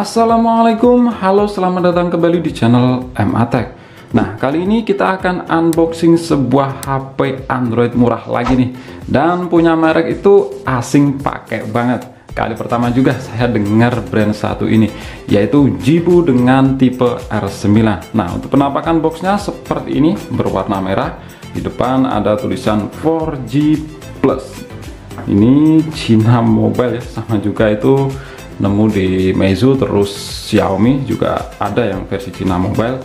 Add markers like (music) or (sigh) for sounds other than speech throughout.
Assalamualaikum, halo selamat datang kembali di channel MATech Nah kali ini kita akan unboxing sebuah HP Android murah lagi nih. Dan punya merek itu asing pakai banget. Kali pertama juga saya dengar brand satu ini Yaitu Jibu dengan tipe R9 Nah untuk penampakan boxnya seperti ini berwarna merah. Di depan ada tulisan 4G Plus. Ini Cina Mobile ya sama juga itu nemu di Meizu terus Xiaomi juga ada yang versi Cina Mobile.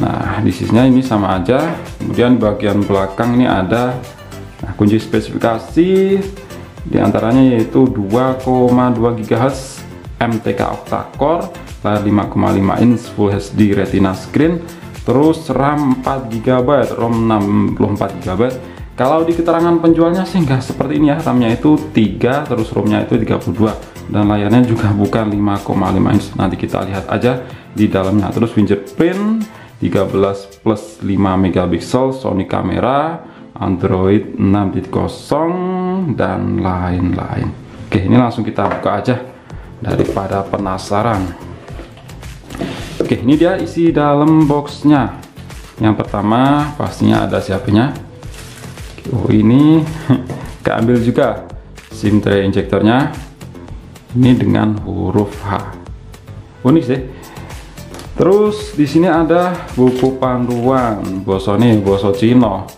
Nah di sisinya ini sama aja. Kemudian bagian belakang ini ada nah, kunci spesifikasi di antaranya yaitu 2,2 GHz MTK octa-core layar 5,5 inch Full HD Retina screen terus RAM 4 GB ROM 64 GB kalau di keterangan penjualnya sih nggak seperti ini ya RAM-nya itu 3 terus ROM-nya itu 32 dan layarnya juga bukan 5,5 inch. Nanti kita lihat aja di dalamnya. Terus fingerprint 13 plus 5 megapiksel Sony kamera Android 6.0 dan lain-lain. Oke ini langsung kita buka aja daripada penasaran. Oke ini dia isi dalam boxnya. Yang pertama pastinya ada siapanya. Oh ini (laughs) keambil juga SIM tray injektornya ini dengan huruf H. Unik sih. Terus di sini ada buku panduan boso nih boso Cino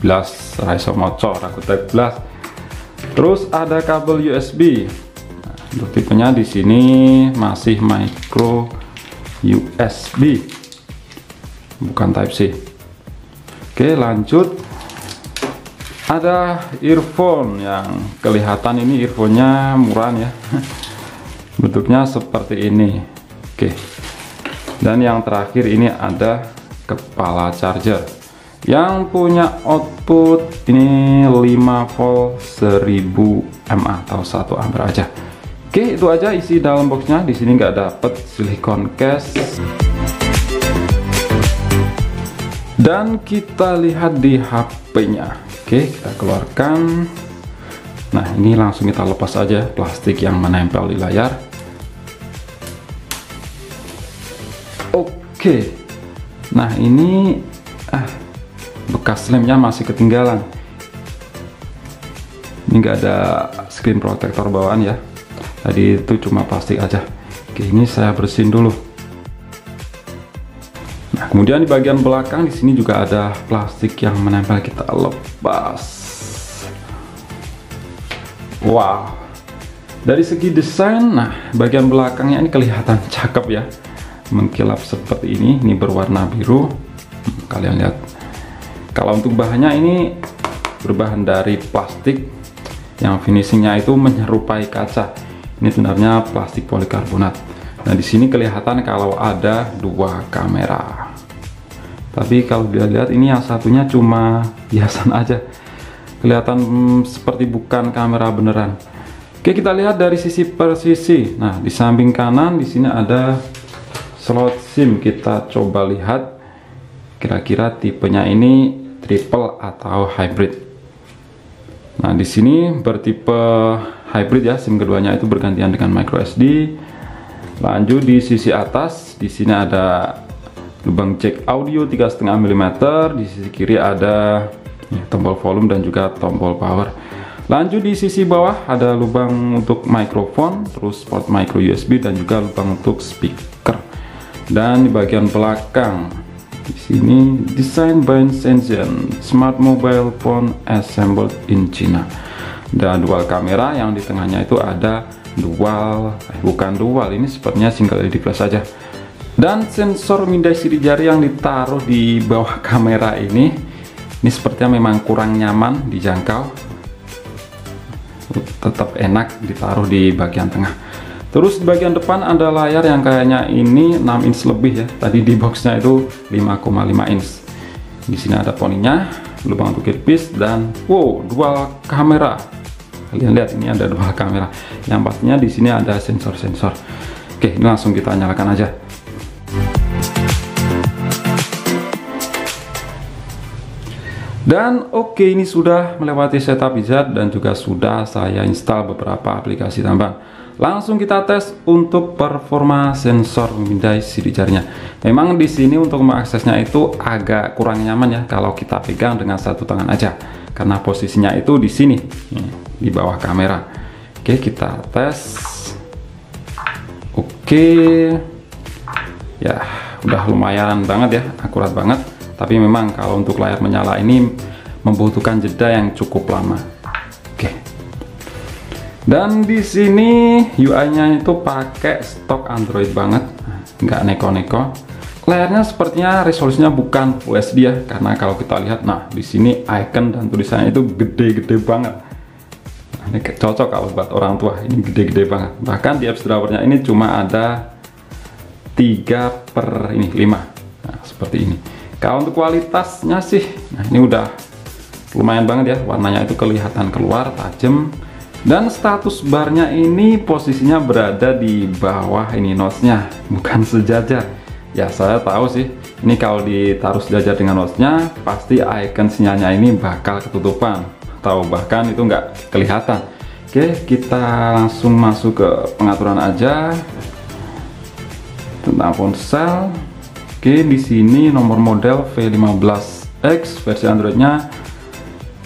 belas raiso moco rakutek belas terus ada kabel USB nah, untuk tipenya di sini masih micro USB bukan type C. Oke lanjut ada earphone yang kelihatan ini earphone-nya murah ya. (laughs) Bentuknya seperti ini. Oke. Dan yang terakhir ini ada kepala charger. Yang punya output ini 5 volt 1000 mAh atau 1 ampere aja. Oke itu aja isi dalam boxnya. Di sini nggak dapet silikon case dan kita lihat di HP-nya Oke kita keluarkan. Nah ini langsung kita lepas aja plastik yang menempel di layar. Oke. Nah ini ah, bekas lemnya masih ketinggalan. Ini enggak ada screen protector bawaan ya. Tadi itu cuma plastik aja. Oke ini saya bersihin dulu kemudian di bagian belakang di sini juga ada plastik yang menempel kita lepas. Wow. Dari segi desain, nah bagian belakangnya ini kelihatan (laughs) cakep ya. Mengkilap seperti ini, ini berwarna biru. Hmm, kalian lihat. Kalau untuk bahannya ini berbahan dari plastik yang finishingnya itu menyerupai kaca. Ini sebenarnya plastik polikarbonat. Nah, di sini kelihatan kalau ada dua kamera tapi kalau dilihat ini yang satunya cuma hiasan (laughs) aja. Kelihatan hmm, seperti bukan kamera beneran. Oke kita lihat dari sisi per sisi nah di samping kanan di sini ada slot SIM. Kita coba lihat kira-kira tipenya ini triple atau hybrid. Nah di sini bertipe hybrid ya. SIM keduanya itu bergantian dengan micro SD lanjut di sisi atas di sini ada lubang jack audio 3,5 mm di sisi kiri ada ya, tombol volume dan juga tombol power. Lanjut di sisi bawah ada lubang untuk mikrofon terus port micro USB dan juga lubang untuk speaker. Dan di bagian belakang di sini design by Shenzhen smart mobile phone assembled in China. Dan dual kamera yang di tengahnya itu ada dual eh, bukan dual ini sepertinya single LED plus saja dan sensor mindai sidik jari yang ditaruh di bawah kamera ini ini sepertinya memang kurang nyaman dijangkau. Tetap enak ditaruh di bagian tengah. Terus di bagian depan ada layar yang kayaknya ini 6 inch lebih ya. Tadi di boxnya itu 5,5 inch. Di sini ada poninya lubang untuk earpiece dan wow dual kamera. Kalian lihat ini ada dua kamera. Yang pastinya di sini ada sensor-sensor. Oke ini langsung kita nyalakan aja Dan oke okay, ini sudah melewati setup wizard dan juga sudah saya install beberapa aplikasi tambahan. Langsung kita tes untuk performa sensor memindai sidik jarinya. Memang di sini untuk mengaksesnya itu agak kurang nyaman ya kalau kita pegang dengan satu tangan aja. Karena posisinya itu di sini, di bawah kamera. Oke, kita tes. Oke. Ya, udah lumayan banget ya, akurat banget. Tapi memang kalau untuk layar menyala ini membutuhkan jeda yang cukup lama. Dan di sini UI-nya itu pakai stok Android banget, nggak neko-neko. Layarnya sepertinya resolusinya bukan HD ya, karena kalau kita lihat, nah di sini icon dan tulisannya itu gede-gede banget. Nah, ini cocok kalau buat orang tua, ini gede-gede banget. Bahkan di apps drivernya ini cuma ada 3 per ini 5 nah, seperti ini. Kalau untuk kualitasnya sih, nah ini udah lumayan banget ya, warnanya itu kelihatan keluar tajam. Dan status barnya ini posisinya berada di bawah ini notesnya bukan sejajar. Ya saya tahu sih ini kalau ditaruh sejajar dengan notesnya pasti icon sinyalnya ini bakal ketutupan atau bahkan itu nggak kelihatan. Oke kita langsung masuk ke pengaturan aja tentang ponsel oke di sini nomor model V15X versi Androidnya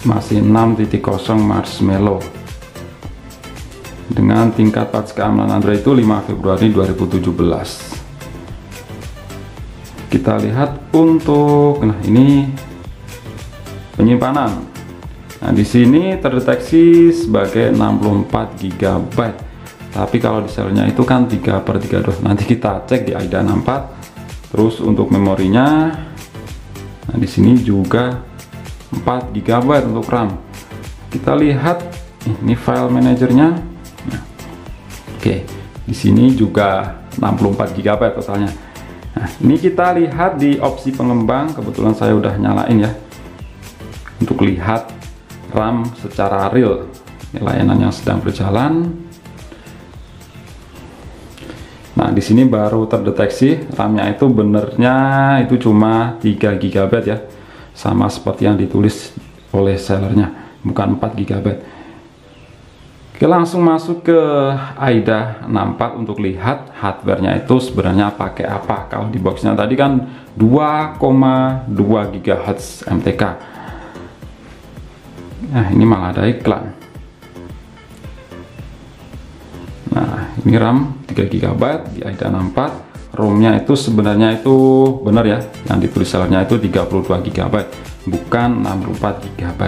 masih 6.0 marshmallow dengan tingkat patch keamanan Android itu 5 Februari 2017 kita lihat untuk nah ini penyimpanan. Nah di sini terdeteksi sebagai 64 GB tapi kalau di selnya itu kan 3 per 32 nanti kita cek di AIDA 64 terus untuk memorinya nah di sini juga 4 GB untuk RAM kita lihat ini file manajernya Oke, di sini juga 64 GB totalnya. Nah, ini kita lihat di opsi pengembang, kebetulan saya udah nyalain ya. Untuk lihat RAM secara real. Ini layanan yang sedang berjalan. Nah, di sini baru terdeteksi RAM-nya itu benernya itu cuma 3 GB ya. Sama seperti yang ditulis oleh sellernya, bukan 4 GB. Oke langsung masuk ke AIDA 64 untuk lihat hardware-nya itu sebenarnya pakai apa kalau di boxnya tadi kan 2,2 GHz MTK nah ini malah ada iklan nah ini RAM 3 GB di AIDA 64 ROM-nya itu sebenarnya itu benar ya yang ditulis sellernya itu 32 GB bukan 64 GB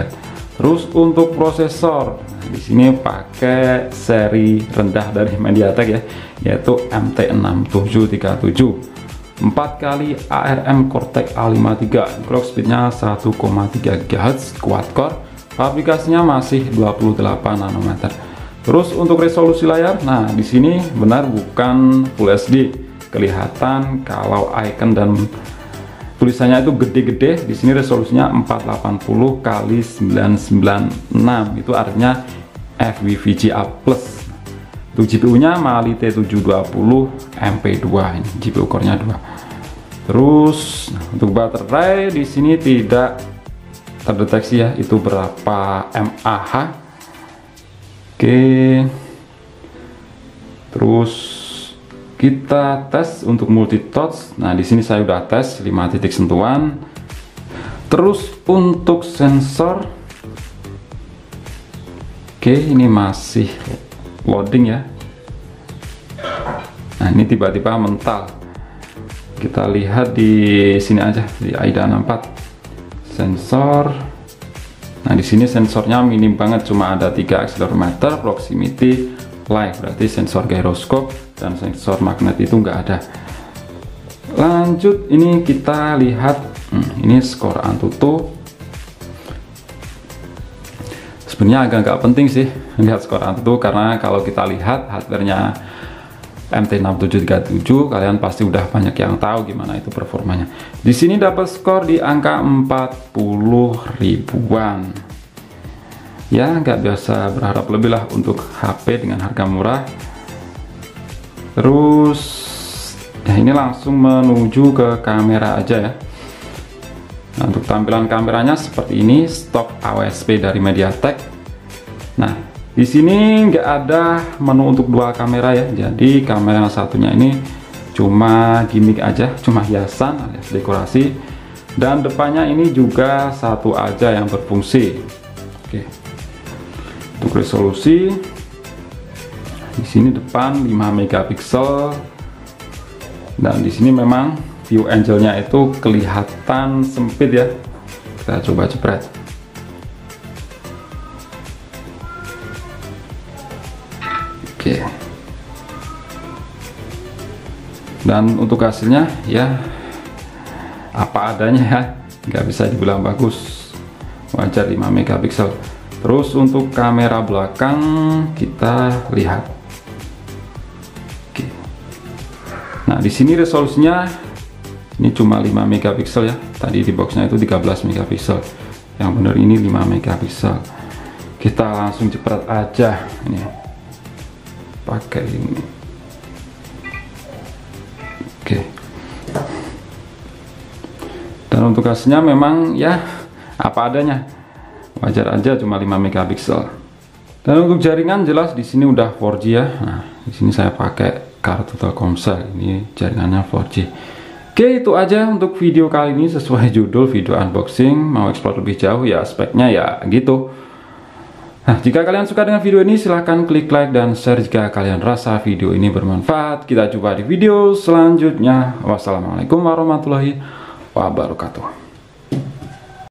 terus untuk prosesor di sini pakai seri rendah dari MediaTek ya yaitu MT6737 4 kali ARM Cortex A53 clock speednya 1,3 GHz quad core. Aplikasinya masih 28 nanometer terus untuk resolusi layar nah di sini benar bukan Full HD kelihatan kalau icon dan tulisannya itu gede-gede. Di sini resolusinya 480 kali 996 itu artinya FVVGA Plus. Untuk GPU nya Mali T720 MP2 ini GPU core nya 2 terus untuk baterai di sini tidak terdeteksi ya itu berapa mAh oke. Terus kita tes untuk multi touch nah di sini saya udah tes 5 titik sentuhan. Terus untuk sensor. Oke ini masih loading ya. Nah ini tiba-tiba mental. Kita lihat di sini aja di AIDA 64 sensor nah di sini sensornya minim banget cuma ada tiga accelerometer proximity live berarti sensor gyroscope dan sensor magnet itu enggak ada. Lanjut ini kita lihat hmm, ini skor Antutu. Sebenarnya agak nggak penting sih lihat skor Antutu karena kalau kita lihat hardwarenya MT6737 kalian pasti udah banyak yang tahu gimana itu performanya. Di sini dapat skor di angka 40 ribuan. Ya nggak biasa berharap lebih lah untuk HP dengan harga murah. Terus ya ini langsung menuju ke kamera aja ya. Nah, untuk tampilan kameranya seperti ini stok AOSP dari MediaTek. Nah di sini nggak ada menu untuk dua kamera ya. Jadi kamera satunya ini cuma gimmick aja cuma hiasan alias dekorasi. Dan depannya ini juga satu aja yang berfungsi. Oke. Untuk resolusi di sini depan 5 megapiksel. Dan di sini memang view angelnya itu kelihatan sempit ya. Kita coba jepret oke. Dan untuk hasilnya ya apa adanya ya. Nggak bisa dibilang bagus. Wajar 5 megapiksel. Terus untuk kamera belakang kita lihat. Oke. Nah di sini resolusinya ini cuma 5 megapiksel ya. Tadi di boxnya itu 13 megapiksel. Yang benar ini 5 megapiksel. Kita langsung cepat aja ini pakai ini. Oke. Dan untuk hasilnya memang ya apa adanya. Wajar aja cuma 5 megapiksel. Dan untuk jaringan jelas di sini udah 4G ya. Nah di sini saya pakai kartu Telkomsel. Ini jaringannya 4G Oke itu aja untuk video kali ini sesuai judul video unboxing. Mau explore lebih jauh ya speknya ya gitu Nah jika kalian suka dengan video ini silahkan klik like dan share jika kalian rasa video ini bermanfaat. Kita jumpa di video selanjutnya. Wassalamualaikum warahmatullahi wabarakatuh